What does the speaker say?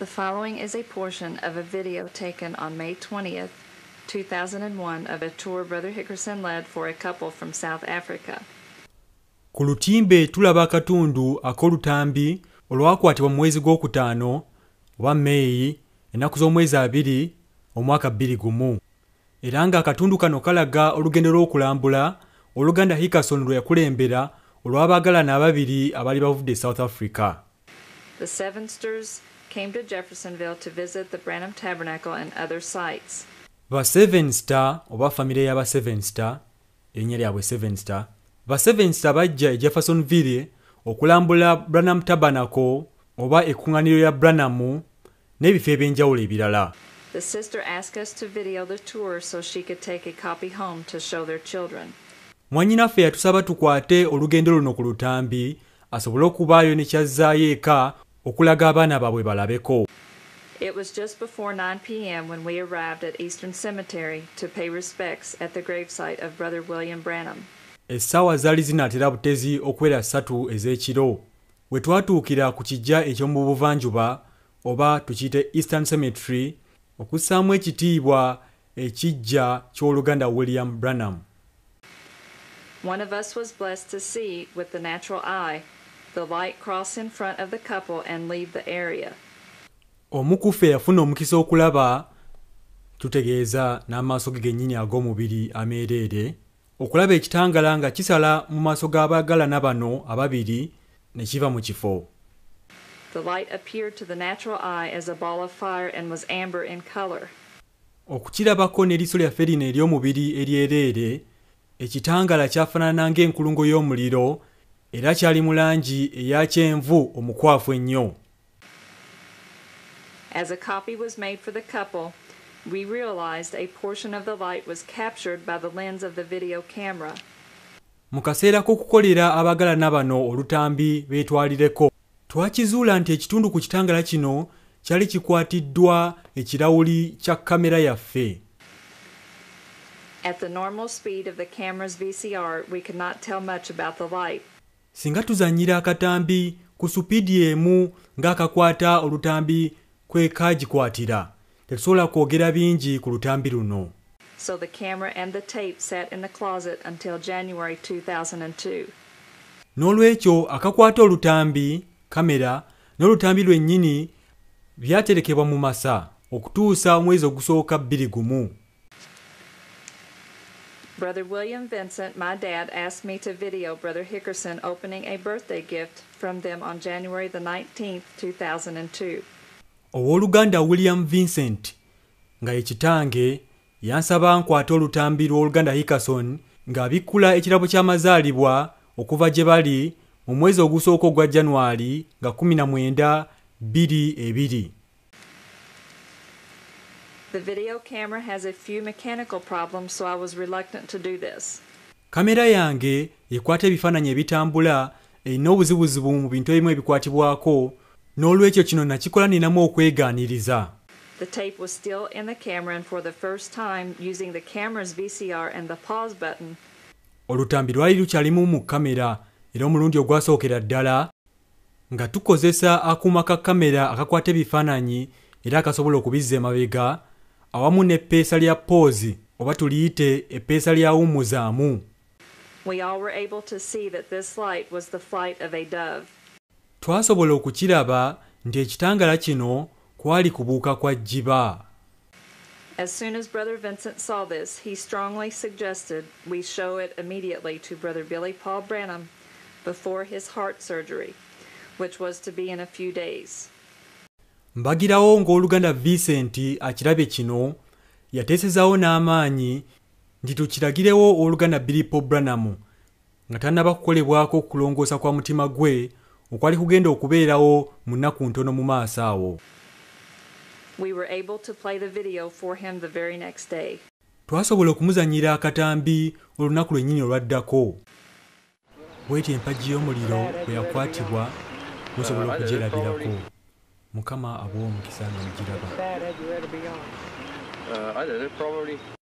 The following is a portion of a video taken on May 20th, 2001 of a tour Brother Hickerson led for a couple from South Africa. ku lutimbe tulaba akatundu ak'olutambi olwakwatibwa mu mwezi gw'okutaano oba meeyi ennaku z'omwezi abiri omwaka 21 era ng'akatundu kano kalaga olugendo lw'okulambula oluganda hickerson lwe yakulembera olw'abaagalana ababiri abaali bavudde south africa The Sevensters came to Jeffersonville to visit the Branham Tabernacle and other sites. ba seven star oba famire y'aba seven star erinnya lyabwe seven star ba seven star bajja e jeffersonville okulambula branham tabernacle oba ekkuŋŋaaniro ya branham n'ebifo eby'enjawulo ebirala The sister asked us to video the tour so she could take a copy home to show their children. mwannyinaffe yatusaba tukwate olugendo luno ku lutambi asobole okubaayo ne kyazzaayo eka okulaga abaana baabwe balabeko It was just before 9 p.m. when we arrived at Eastern Cemetery to pay respects at the gravesite of Brother William Branham. essaawa zaali zinaatera butezi okuwera ssatu ez'ekiro we twatuukira ku kijja eky'omu buvanjuba oba tukiyite eastern cemetery okussaamu ekitiibwa ekijja ky'oluganda william branham One of us was blessed to see, with the natural eye, the light cross in front of the couple and leave the area. omu ku ffe yafuna omukisa okulaba tutegeeza n'amaaso ge gennyini ag'omubiri ameereere okulaba ekitangala nga kisala mu maaso g'abaagalana bano ababiri ne kiva mu kifo The light appeared to the natural eye as a ball of fire and was amber in color. okukirabako n'eriiso lyaffe lino ery'omubiri eryereere ekitangala kyafaanana ng'enkulungo y'omuliro era kyali mu langi eya kyenvu omukwafu ennyo As a copy was made for the couple, we realized a portion of the light was captured by the lens of the video camera. mu kaseera k'okukolera abaagalana bano olutambi beetwalireko twakizuula nti ekitundu ku kitangala kino kyali kikwatiddwa ekirawuli kya kamera yaffe At the normal speed of the camera's VCR, we could not tell much about the light. Singa tuzannyira akatambi ku supiidi emu ng'akakwata olutambi kwe kaagikwatira tetusobola kwogera bingi ku lutambi luno So the camera and the tape sat in the closet until January 2002. n'olwekyo akakwata olutambi kamera n'olutambi lwennyini byaterekebwa mu masa okutuusa omwezi ogusooka bbiri gumu Brother William Vincent, my dad, asked me to video Brother Hickerson opening a birthday gift from them on January the 19th, 2002. owooluganda william vincent nga ye kitange yansaba nkwate olutambi lw'oluganda hickerson ng'abikkula ekirabo ky'amazaalibwa okuva gye bali mu mwezi ogusooka ogwa januwali nga 19 22 The video camera has a few mechanical problems, so I was reluctant to do this. kamera yange ekwata ebifaananyi ebitambula erina obuzibuzibu mu bintu ebimu ebikwatibwako n'olwekyo kino nakikola ninamu okwegaaniriza The tape was still in the camera, and for the first time, using the camera's VCR and the pause button, olutambi lwali lukyalimu mu kamera era omulundi ogwasookera ddala nga tukozesa akuuma ka kamera akakwata ebifaananyi era akasobola okubizza emabega awamu n'eppeesa lya poozi oba tuliyite eppeesa lya wumuzaamu we all were able to see that this light was the flight of a dove. twasobola okukiraba nti ekitangala kino kwali kubuuka kwa jjiba As soon as Brother Vincent saw this, he strongly suggested we show it immediately to Brother Billy Paul Branham before his heart surgery, which was to be in a few days. Mbagirawo ng'oluganda vincent akirabye kino yateesezaawo n'amaanyi nti tukiragirewo oluganda bilipo branham nga tannaba kukolebwako okulongoosa kwa mutima gwe okwali kugenda okubeerawo mu nnaku ntono mu maaso awo. Twasobola okumuzannyira akatambi olunaku lwennyini olwaddako. Bwetyo empagi y'omuliro bwe yakwatibwa musobola okugyerabirako mukama ab'omukisa n'omujjiraba Uh, I don't know, probably.